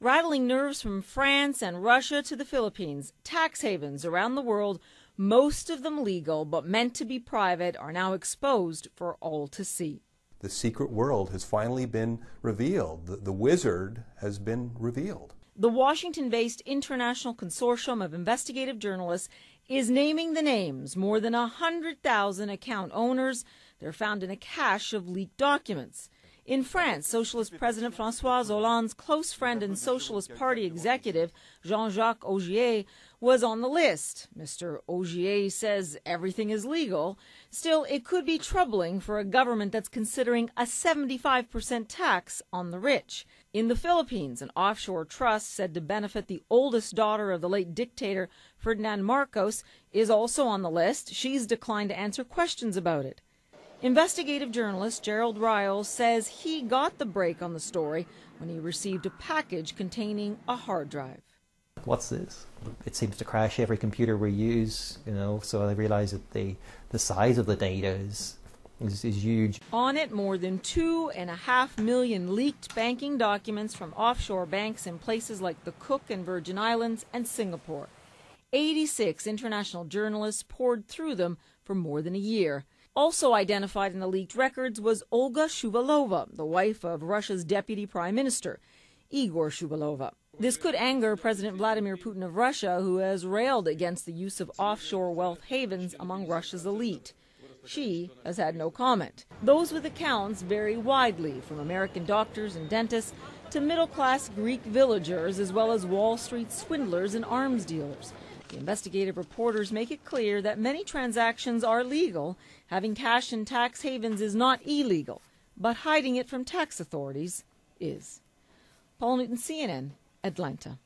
Rattling nerves from France and Russia to the Philippines, tax havens around the world, most of them legal but meant to be private, are now exposed for all to see. The secret world has finally been revealed. The, the wizard has been revealed. The Washington based International Consortium of Investigative Journalists is naming the names more than 100,000 account owners. They're found in a cache of leaked documents. In France, Socialist President Francois Hollande's close friend and Socialist Party executive, Jean Jacques Augier, was on the list. Mr. Augier says everything is legal. Still, it could be troubling for a government that's considering a 75% tax on the rich. In the Philippines, an offshore trust said to benefit the oldest daughter of the late dictator, Ferdinand Marcos, is also on the list. She's declined to answer questions about it. Investigative journalist Gerard Ryle says he got the break on the story when he received a package containing a hard drive. What's this? It seems to crash every computer we use, you know, so I realize that the, the size of the data is, is, is huge. On it, more than two and a half million leaked banking documents from offshore banks in places like the Cook and Virgin Islands and Singapore. 86 international journalists poured through them for more than a year. Also identified in the leaked records was Olga Shuvalova, the wife of Russia's deputy prime minister, Igor Shuvalov. This could anger President Vladimir Putin of Russia, who has railed against the use of offshore wealth havens among Russia's elite. She has had no comment. Those with accounts vary widely, from American doctors and dentists to middle class Greek villagers, as well as Wall Street swindlers and arms dealers. The investigative reporters make it clear that many transactions are legal. Having cash in tax havens is not illegal, but hiding it from tax authorities is. Paula Newton, CNN, Atlanta.